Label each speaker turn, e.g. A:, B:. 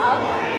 A: up